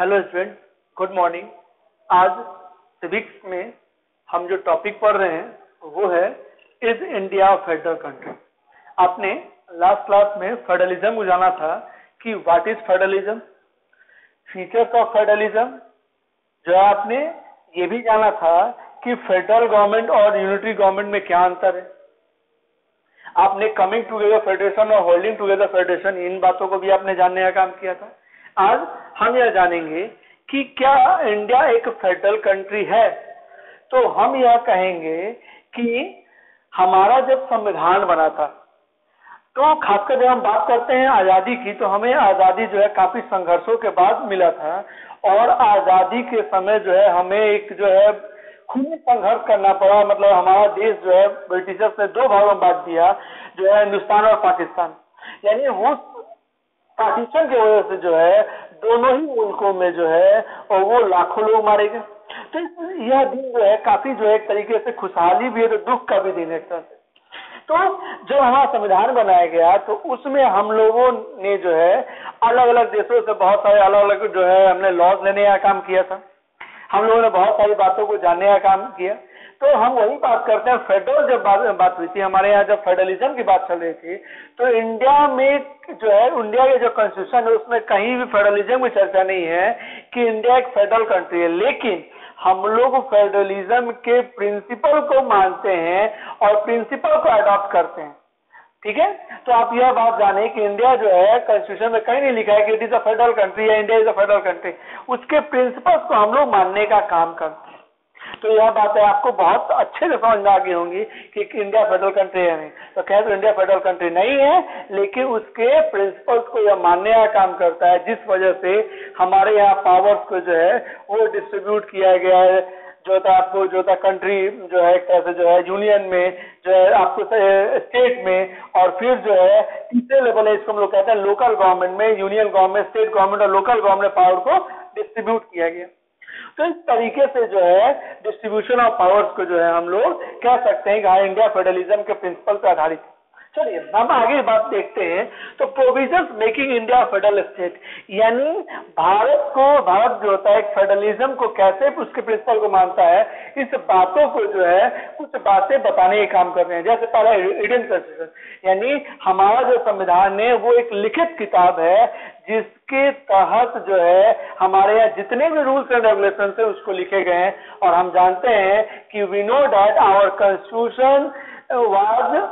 Hello student good morning आज civics में हम जो टॉपिक पढ़ रहे हैं, वो है इज़ इंडिया फेडरल कंट्री आपने लास्ट क्लास में फेडरलिज्म को जाना था कि what is federalism features of federalism जो आपने ये भी जाना था कि फेडरल गवर्नमेंट और यूनिटरी गवर्नमेंट में क्या अंतर है? आपने कमिंग टुगेदर फेडरेशन और होल्डिंग टुगेदर फेडरेशन इन बातों को भी आपने जानने का काम किया था। आज हम यह जानेंगे कि क्या इंडिया एक फेडरल कंट्री है। तो हम यह कहेंगे कि हमारा जब संविधान बना था तो खासकर जब हम बात करते हैं आज़ादी की तो हमें आज़ादी जो है काफ़ी संघर्षों के बाद मिला था और आज़ादी के समय जो है हमें एक जो है खूनी संघर्ष करना पड़ा। मतलब हमारा देश जो है ब्रिटिशर्स ने दो भागों में बांट दिया, जो है हिंदुस्तान और पाकिस्तान। यानी वो पार्टीशन की वजह से जो है, दोनों ही मुल्कों में जो है, और वो लाखों लोग मारे गए तो यह दिन जो है, काफ़ी जो है, एक तरीके से खुशहाली भी है तो दुख का भी दिन है एक तरह से। तो जब हमारा संविधान बनाया गया तो उसमें हम लोगों ने जो है अलग अलग देशों से बहुत सारे अलग अलग जो है, हमने लॉज लेने का काम किया था। हम लोगों ने बहुत सारी बातों को जानने का काम किया। तो हम वही बात करते हैं फेडरल जब बात, बात हुई थी हमारे यहाँ जब फेडरलिज्म की बात चल रही थी तो इंडिया में जो है इंडिया के जो कॉन्स्टिट्यूशन है उसमें कहीं भी फेडरलिज्म की चर्चा नहीं है कि इंडिया एक फेडरल कंट्री है। लेकिन हम लोग फेडरलिज्म के प्रिंसिपल को मानते हैं और प्रिंसिपल को अडॉप्ट करते हैं। ठीक है? तो आप यह बात जाने कि इंडिया जो है कॉन्स्टिट्यूशन में कहीं नहीं लिखा है कि it is a federal country या India is a federal country उसके प्रिंसिपल्स को हम लोग मानने का काम करते हैं। तो यह बात आपको बहुत अच्छे से समझ में आ गई होंगी कि इंडिया फेडरल कंट्री है नहीं। तो कहें तो इंडिया फेडरल कंट्री नहीं है, लेकिन उसके प्रिंसिपल्स को यह मानने का काम करता है, जिस वजह से हमारे यहाँ पावर्स को जो है, वो डिस्ट्रीब्यूट किया गया है। जो था आपको, जो था कंट्री जो है, एक तरह से जो है यूनियन में जो है, आपको स्टेट में, और फिर जो है, तीसरे लेवल है, इसको हम लोग कहते हैं लोकल गवर्नमेंट में यूनियन गवर्नमेंट स्टेट गवर्नमेंट और लोकल गवर्नमेंट पावर को डिस्ट्रीब्यूट किया गया। तो इस तरीके से जो है डिस्ट्रीब्यूशन ऑफ़ पावर्स को जो है हम लोग कह सकते हैं कि हाँ इंडिया फेडरलिज्म के प्रिंसिपल पर आधारित है। चलिए हम आगे बात देखते हैं। तो provision making India federal state यानी भारत को, भारत जो होता है फेडरलिज्म को कैसे उसके प्रिंसिपल को मानता है, इस बातों को जो है, कुछ बातें बताने का काम कर रहे हैं। जैसे पहला इंडियन कॉन्स्टिट्यूशन यानी हमारा जो संविधान है, वो एक लिखित किताब है, जिसके तहत जो है, हमारे यहाँ जितने भी रूल्स एंड रेगुलेशन है, उसको लिखे गए हैं। और हम जानते हैं कि we know that our constitution was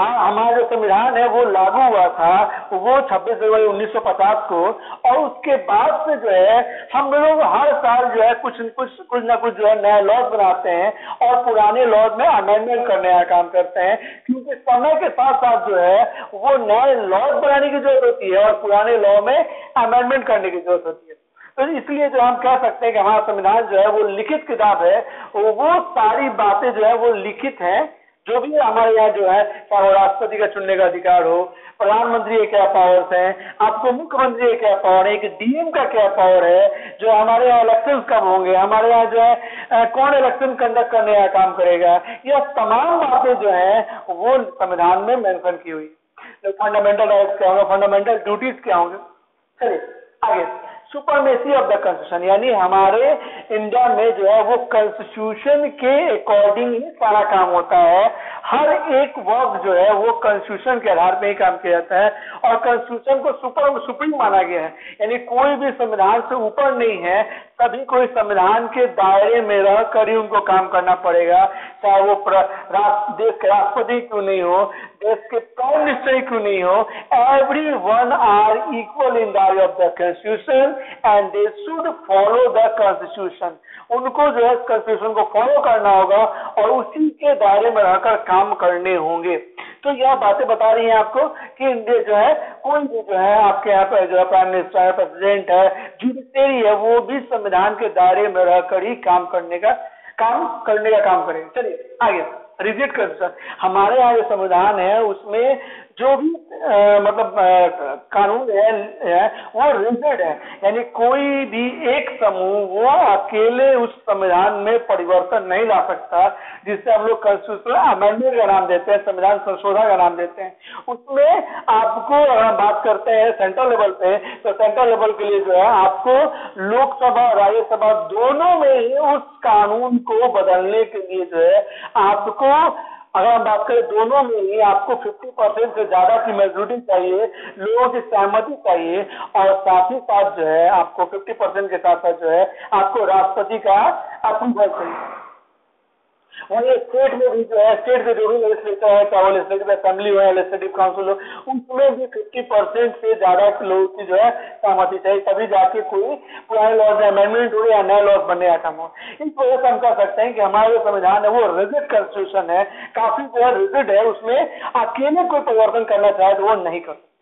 हमारा जो संविधान है, वो लागू हुआ था, वो 26 जनवरी 1950 को, और उसके बाद से जो है, हम लोग हर साल जो है, कुछ कुछ कुछ ना कुछ जो है, नया लॉज बनाते हैं, और पुराने लॉज में अमेंडमेंट करने का काम करते हैं, क्योंकि समय के साथ साथ जो है, वो नए लॉज बनाने की ज़रूरत होती है, और पुराने लॉ में अमेंडमेंट करने की ज़रूरत होती है। तो इसलिए जो हम कह सकते हैं कि हमारा संविधान जो है, वो लिखित किताब है, वो सारी बातें जो है, वो लिखित है जो भी हमारे यहाँ जो है, चाहे राष्ट्रपति का चुनने का अधिकार हो, प्रधानमंत्री के क्या पावर्स हैं, आपको मुख्यमंत्री के क्या पावर है कि डीएम का क्या पावर है, जो हमारे यहाँ इलेक्शन कब होंगे, हमारे यहाँ जो है कौन इलेक्शन कंडक्ट करने का काम करेगा, यह तमाम बातें जो है, वो संविधान में मेंशन की हुई। फंडामेंटल राइट्स क्या होंगे फंडामेंटल ड्यूटीज़ क्या होंगे। चलिए, आगे। सुपरमेसी ऑफ़ द कॉन्स्टिट्यूशन यानी हमारे इंडिया में जो है वो कॉन्स्टिट्यूशन के अकॉर्डिंग ही सारा काम होता है। हर एक वर्क जो है वो कॉन्स्टिट्यूशन के आधार पर ही काम किया जाता है और कॉन्स्टिट्यूशन को सुपर, सुप्रीम माना गया है। यानी कोई भी संविधान से ऊपर नहीं है तभी कोई संविधान के दायरे में रह कर ही उनको काम करना पड़ेगा। चाहे वो देश के राष्ट्रपति क्यों नहीं हो, देश के प्राइम मिनिस्टर क्यों नहीं हो every one are equal in the of the constitution and they should follow the constitution उनको जो है कॉन्स्टिट्यूशन को फॉलो करना होगा और उसी के दायरे में रहकर काम करने होंगे। तो यह बातें बता रही हैं आपको कि इंडिया जो है, कोई भी जो है आपके यहाँ पर जो है प्राइम मिनिस्टर है प्रेसिडेंट है जुडिशरी है, वो भी संविधान के दायरे में रहकर ही काम करने का, काम करने का काम करेंगे चलिए, आगे रिजेक्ट कर सर हमारे यहाँ जो संविधान है, उसमें जो भी आ, मतलब आ, कानून है, है वो रिजिड है। यानी कोई भी एक समूह वो अकेले उस संविधान में परिवर्तन नहीं ला सकता जिससे हम लोग कॉन्स्टिट्यूशनल अमेंडमेंट का नाम देते हैं संविधान संशोधन का नाम देते हैं। उसमें आपको अगर हम बात करते हैं सेंट्रल लेवल पे तो सेंट्रल लेवल के लिए जो है आपको लोकसभा और राज्यसभा दोनों में ही उस कानून को बदलने के लिए जो है आपको अगर हम बात करें दोनों में ही आपको 50 परसेंट से ज़्यादा की मेजोरिटी चाहिए, लोगों की सहमति चाहिए और साथ ही साथ जो है आपको 50 परसेंट के साथ साथ जो है आपको राष्ट्रपति का अप्रूवल चाहिए। वही स्टेट में भी जो है स्टेट के जो भी लेजिस्लेचर है, चाहे वो लेजिस्लेटिव असेंबली हो या लेजिस्लेटिव काउंसिल हो उसमें भी फिफ्टी परसेंट से ज़्यादा लोगों की जो है, सहमति चाहिए, तभी जाके कोई पुराने लॉज में अमेंडमेंट हो या नया लॉज बनने का काम हो। इस वजह से हम कह सकते हैं कि हमारा जो संविधान है, वो रिजिड कॉन्स्टिट्यूशन है, काफ़ी जो है रिजिड है, उसमें अकेले कोई परिवर्तन करना चाहे तो वो नहीं कर सकते।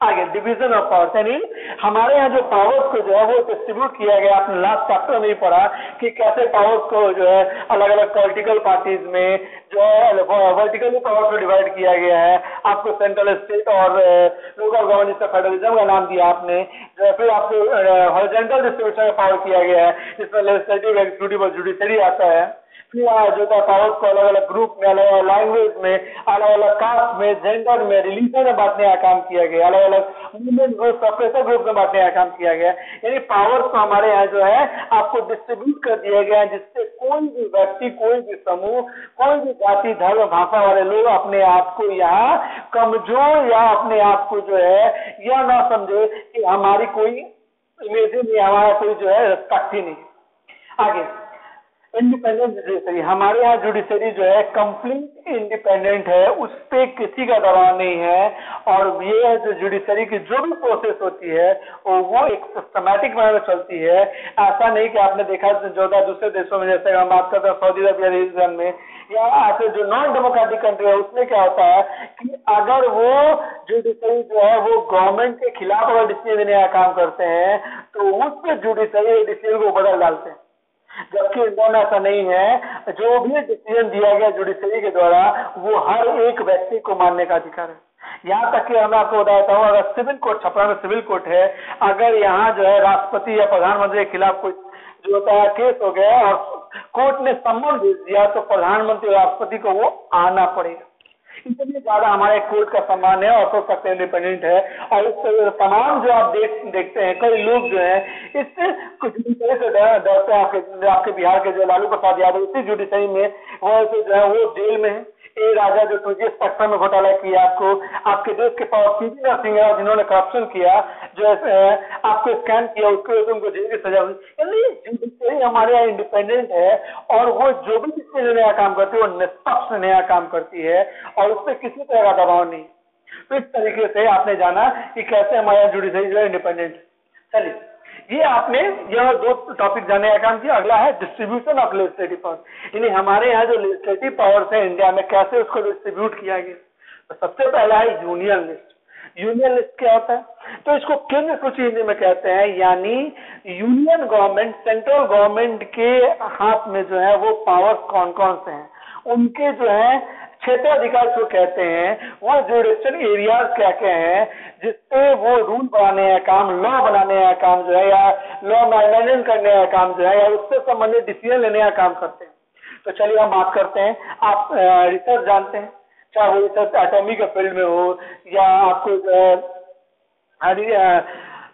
आगे डिवीज़न ऑफ़ पावर्स यानी हमारे यहाँ जो पावर्स को जो है वो डिस्ट्रीब्यूट किया गया। आपने लास्ट चैप्टर में ही पढ़ा कि कैसे पावर्स को जो है अलग अलग पॉलिटिकल पार्टीज़ में जो है वर्टिकली पावर्स को डिवाइड किया गया है। आपको सेंट्रल स्टेट और लोकल गवर्नमेंट का फेडरलिज्म का नाम दिया आपने, जो फिर आपको हॉरिजेंटल डिस्ट्रीब्यूशन पावर किया गया है, जिसमें लेजिस्लेटिव एग्जीक्यूटिव और जुडिशरी आता है। फिर जो था पावर्स को अलग अलग ग्रुप में, अलग अलग लैंग्वेज में, अलग अलग कास्ट में जेंडर में रिलीजन में बांटने का काम किया गया, अलग अलग मूवमेंट ग्रुप सप्रेसर ग्रुप में बांटने का काम किया गया। यानी पावर्स को हमारे यहाँ जो है, आपको डिस्ट्रीब्यूट कर दिया गया है, जिससे कोई भी व्यक्ति, कोई भी समूह, कोई भी जाति, धर्म, भाषा वाले लोग अपने आप को यहाँ कमज़ोर या अपने आप को जो है, यह ना समझे कि हमारी कोई इमेजिन हमारा कोई जो है रिस्पेक्ट ही नहीं। आगे। इंडिपेंडेंट जुडिशरी हमारे यहाँ जुडिशरी जो है कंप्लीट इंडिपेंडेंट है। उस पर किसी का दबाव नहीं है। और ये जो जुडिशरी की जो भी प्रोसेस होती है, वो एक सिस्टमैटिक मैनर में चलती है। ऐसा नहीं कि आपने देखा जो दूसरे देशों में, जैसे हम बात करते हैं सऊदी अरबिया रीजन में, या ऐसे जो नॉन डेमोक्रेटिक कंट्री है, उसमें क्या होता है कि अगर वो जुडिशरी जो है, वो गवर्नमेंट के खिलाफ अगर डिसीज़न देने का काम करते हैं तो उस पर जुडिशरी डिसीज़न को बदल डालते हैं। जबकि इंडिया में ऐसा नहीं है। जो भी डिसीज़न दिया गया जुडिशरी के द्वारा, वो हर एक व्यक्ति को मानने का अधिकार है। यहाँ तक कि मैं आपको बताता हूँ, अगर सिविल कोर्ट छपरा में सिविल कोर्ट है, अगर यहाँ जो है राष्ट्रपति या प्रधानमंत्री के खिलाफ कोई जो होता है केस हो गया, और कोर्ट ने सम्मन भेज दिया तो प्रधानमंत्री राष्ट्रपति को वो आना पड़ेगा। इसलिए ज़्यादा हमारे कोर्ट का सम्मान है, और सोच सकते इंडिपेंडेंट है। और इस तमाम जो आप देख, देखते हैं, कई लोग जो है, इससे कुछ डरते हैं। आपके आपके बिहार के जो लालू प्रसाद यादव इसी जुडिशरी में, वो जो है, वो जेल में है। ए राजा जो टूजी स्पेक्ट्रम में घोटाला किया, आपको, आपके देश के पास पीवी नरसिंह है जिन्होंने करप्शन किया, जो आपको स्कैम किया, उसके वजह उनको जेल की सजा हुई हमारे यहाँ इंडिपेंडेंट है, और वो जो भी जिससे नया काम करती है, वो निष्पक्ष नया काम करती है, और उस पर किसी तरह का दबाव नहीं। तो इस तरीके से आपने जाना कि कैसे हमारे यहाँ जुडिशरी जो इंडिपेंडेंट चलिए। ये आपने यह दो टॉपिक जाने का काम किया। अगला है डिस्ट्रीब्यूशन ऑफ़ लेजिस्लेटिव पावर यानी हमारे यहाँ जो लेजिस्लेटिव पावर्स है इंडिया में, कैसे उसको डिस्ट्रीब्यूट किया गया? तो सबसे पहला है यूनियन लिस्ट यूनियन लिस्ट क्या होता है? तो इसको केंद्र सूची हिंदी में कहते हैं, यानी यूनियन गवर्नमेंट सेंट्रल गवर्नमेंट के हाथ में जो है वो पावर्स कौन कौन से हैं? उनके जो है क्षेत्र अधिकार जो कहते हैं वो जुडिशन एरियाज़ क्या क्या हैं जिससे वो रूल बनाने का काम लॉ बनाने का काम जो है, या लॉ अमेंडमेंट करने का काम जो है, या उससे संबंधित डिसीज़न लेने का काम करते हैं। तो चलिए हम बात करते हैं। आप रिसर्च जानते हैं, चाहे वो रिसर्च एटॉमी के फ़ील्ड में हो, या आपको जो है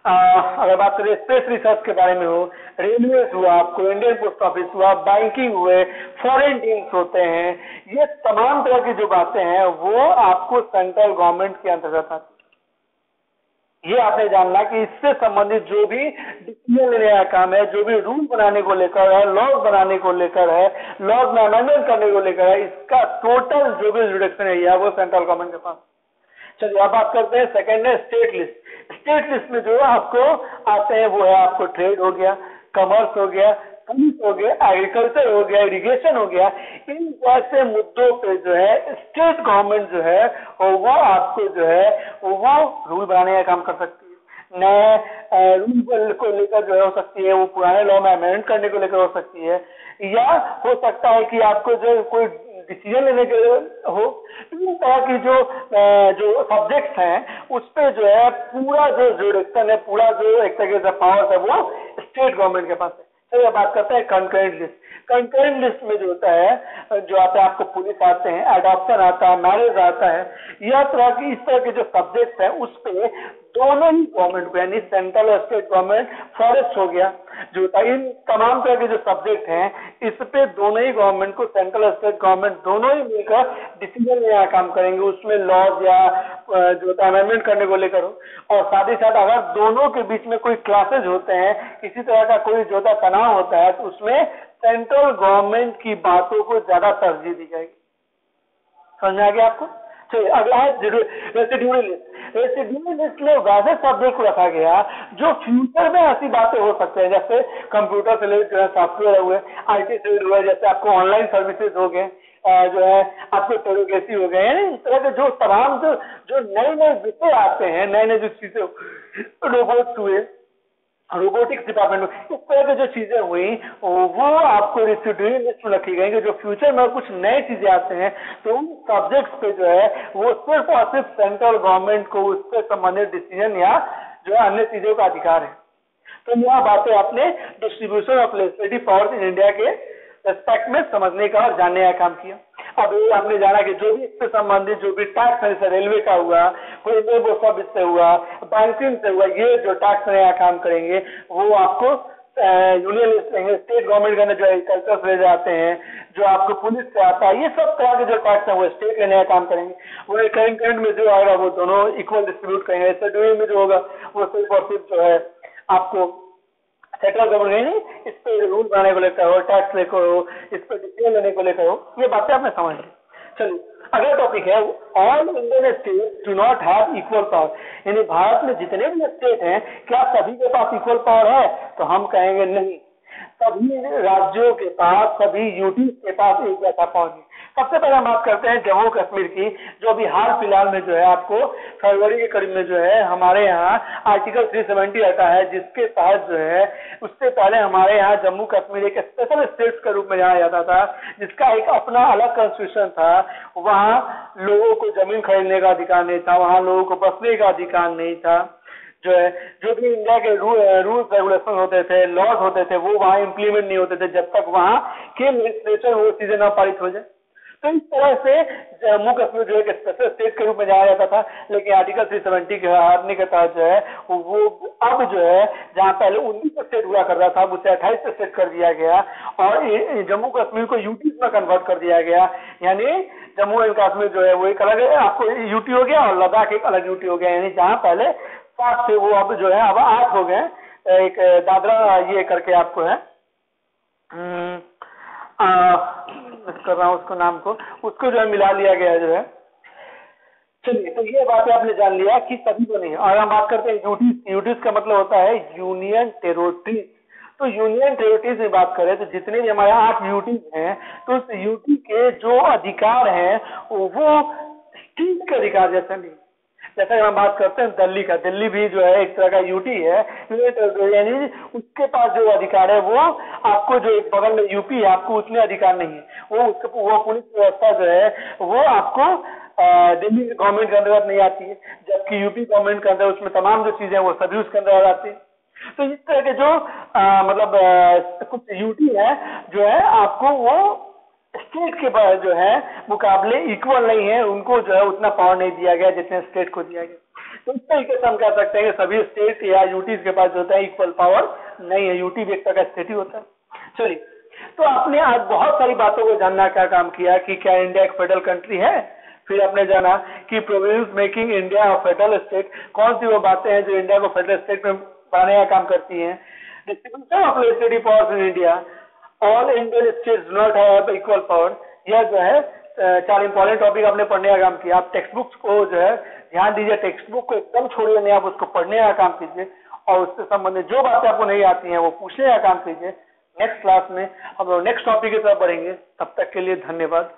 अगर बात करें स्पेस रिसर्च के बारे में हो रेलवे हुआ, आपको इंडियन पोस्ट ऑफ़िस हुआ बैंकिंग हुए फॉरेन डील्स होते हैं, ये तमाम तरह की जो बातें हैं, वो आपको सेंट्रल गवर्नमेंट के अंतर्गत आती ये आपने जानना कि इससे संबंधित जो भी डिसीज़न लेने का काम है, जो भी रूल बनाने को लेकर है लॉज बनाने को लेकर है लॉज में अमेंडमेंट करने को लेकर है, इसका टोटल जो भी जुडिक्शन है वो सेंट्रल गवर्नमेंट के पास। चलिए अब बात करते हैं सेकेंड है स्टेट लिस्ट स्टेट लिस्ट में जो आपको आते हैं, वो है आपको ट्रेड हो गया कमर्स हो गया हो गया एग्रीकल्चर हो गया इरिगेशन हो गया. इन जैसे मुद्दों पे जो है स्टेट गवर्नमेंट जो है वो आपको जो है, वो रूल बनाने का काम कर सकती है. नए रूल को लेकर जो है हो सकती है, वो पुराने लॉ में अमेंडमेंट करने को लेकर हो सकती है. या हो सकता है कि आपको जो कोई डिसीज़न लेने के हो इन जो जो सब्जेक्ट्स हैं, उस पर जो है पूरा जो जुडिक्शन है, पूरा जो एक तरीके से पावर है, वो स्टेट गवर्नमेंट के पास है। चलिए बात करते हैं कंकरेंट लिस्ट कंकरेंट लिस्ट में जो होता है, जो आता है, आपको पुलिस आते हैं अडॉप्शन आता है मैरिज आता है यह तरह की इस तरह के जो सब्जेक्ट है, उस पर दोनों ही गवर्नमेंट को, यानी सेंट्रल और स्टेट गवर्नमेंट फॉरेस्ट हो गया। जो इन तमाम तरह के जो सब्जेक्ट हैं, इस पे दोनों ही गवर्नमेंट को सेंट्रल और स्टेट गवर्नमेंट दोनों ही मिलकर डिसीज़न लेना काम करेंगे। उसमें लॉज या जो होता है अमेंडमेंट करने को लेकर। हो और साथ ही साथ अगर दोनों के बीच में कोई क्लासेज होते हैं, किसी तरह का कोई जो तनाव होता है तो उसमें सेंट्रल गवर्नमेंट की बातों को ज़्यादा तरजीह दी जाएगी। समझ आ गया आपको? चलिए अगला है रेसिड्यूल लिस्ट में वैसे सब्जेक्ट को रखा गया, जो फ्यूचर में ऐसी बातें हो सकते हैं, जैसे कंप्यूटर से रिलेटेड सॉफ्टवेयर हुए आईटी से रिलेटेड हुए, जैसे आपको ऑनलाइन सर्विसेज़ हो गए जो है, आपके टेरोगेसी हो गए इस तरह के जो तमाम जो जो नए नए विषय आते हैं नए नए जो चीज़ें रोबोट्स हुए रोबोटिक्स डिपार्टमेंट में। इस तरह की जो चीज़ें हुई, वो आपको लिस्ट में रखी गई जो फ्यूचर में कुछ नए चीज़ें आते हैं तो उन सब्जेक्ट्स पे जो है, वो सिर्फ़ और सिर्फ़ सेंट्रल गवर्नमेंट को उससे संबंधित डिसीज़न या जो है अन्य चीज़ों का अधिकार है। तो यह बातें आपने distribution of legislative powers in India के रेस्पेक्ट में समझने का और जानने का काम किया। अब ये आपने जाना कि जो भी इससे संबंधित जो भी टैक्स है जैसे रेलवे का हुआ, कोई इंडियन सर्विस से हुआ बैंकिंग से हुआ, ये जो टैक्स नया काम करेंगे, वो आपको यूनियन स्टेट गवर्नमेंट के जो एग्रीकल्चर से जाते हैं, जो आपको पुलिस से आता है, ये सब तरह के जो टैक्स है, वो स्टेट का नया काम करेंगे। वो करंट करंट में जो आएगा, वो दोनों इक्वल डिस्ट्रीब्यूट करेंगे। ऐसे में जो होगा, वो सिर्फ़ और सिर्फ़ जो है, आपको सेंट्रल गवर्नमेंट इस पे रूल बनाने को लेकर हो टैक्स लेकर हो, इस पर डिसीज़न लेने को लेकर हो, ये बातें आपने समझ ली। चलिए, अगला टॉपिक है all Indian state do not have equal power यानी भारत में जितने भी स्टेट हैं, क्या सभी के पास इक्वल पावर है? तो हम कहेंगे नहीं। सभी राज्यों के पास, सभी यूटी के पास एक जैसा पावर सबसे पहले हम बात करते हैं जम्मू कश्मीर की, जो अभी हाल फ़िलहाल में जो है आपको फरवरी के करीब में जो है हमारे यहाँ आर्टिकल 370 आता है, जिसके तहत जो है उससे पहले हमारे यहाँ जम्मू कश्मीर एक स्पेशल स्टेट के रूप में जाना जाता था, जिसका एक अपना अलग कॉन्स्टिट्यूशन था। वहाँ लोगों को ज़मीन खरीदने का अधिकार नहीं था, वहाँ लोगों को बसने का अधिकार नहीं था। जो है, जो भी इंडिया के रूल रूल्स रेगुलेशन होते थे लॉज होते थे, वो वहाँ इम्प्लीमेंट नहीं होते थे, जब तक वहाँ के लेजिस्लेचर वो चीज़ें न पारित हो जाए। तो इस तरह से जम्मू कश्मीर जो है स्पेशल स्टेट के रूप में जाना जाता था। लेकिन आर्टिकल 370 के हारने के तहत जो है वो अब जो है जहाँ पहले उन्नीस स्टेट हुआ कर रहा था उसे अट्ठाईस स्टेट कर दिया गया और जम्मू कश्मीर को यूटी में कन्वर्ट कर दिया गया। यानी जम्मू एंड कश्मीर जो है वो एक अलग आपको यूटी हो गया और लद्दाख एक अलग यूटी हो गया। यानी जहाँ पहले सात थे वो अब जो है अब आठ हो गए। एक दादरा ये करके आपको है। हम्म, कर रहा हूँ उसको नाम को। उसको जो है मिला लिया गया जो है। चलिए तो ये बात आपने जान लिया कि सभी को नहीं। और हम बात करते हैं यूटीज यूटीज का मतलब होता है यूनियन टेरोटरीज। तो यूनियन टेरिटरीज में बात करें तो जितने भी हमारे आठ यूटीज हैं तो उस यूटी के जो अधिकार हैं, वो स्टेट के अधिकार जैसे नहीं। जैसा हम बात करते हैं दिल्ली का। दिल्ली भी जो है एक तरह का यूटी है। यानी उसके पास जो अधिकार है वो आपको जो एक बगल में यूपी है आपको उतने अधिकार नहीं है। वो उसके वो पुलिस व्यवस्था जो है वो आपको दिल्ली गवर्नमेंट के अंदर नहीं आती है। जबकि यूपी गवर्नमेंट के अंदर उसमें तमाम जो चीज़ें वो सभी उसके अंदर आ जाती है। तो इस तरह के जो आ, मतलब आ, कुछ यूटी है जो है आपको वो स्टेट के पास जो है, मुकाबले इक्वल नहीं है, उनको जो है उतना पावर नहीं दिया गया जितने स्टेट को दिया गया। तो इस तरीके से हम कह सकते हैं कि सभी स्टेट या यूटी के पास जो होता है इक्वल पावर नहीं है। यूटी भी एक तरह का स्टेट ही होता है। चलिए तो आपने आज बहुत सारी बातों को जानना का काम किया कि क्या इंडिया एक फेडरल कंट्री है? फिर आपने जाना कि प्रोविंस मेकिंग इंडिया और फेडरल स्टेट कौन सी वो बातें हैं जो इंडिया को फेडरल स्टेट में बनाने का काम करती हैं? Distribution of legislative powers in India all Indian state not have equal power यह जो है चार इंपॉर्टेंट टॉपिक आपने पढ़ने का काम किया। आप टेक्स्ट बुक्स को जो है, ध्यान दीजिए टेक्स्ट बुक को एकदम छोड़िए नहीं, आप उसको पढ़ने का काम कीजिए। और उससे संबंधित जो बातें आपको नहीं आती हैं, वो पूछने का काम कीजिए। नेक्स्ट क्लास में हम लोग नेक्स्ट टॉपिक की तरफ़ बढ़ेंगे। तब तक के लिए धन्यवाद।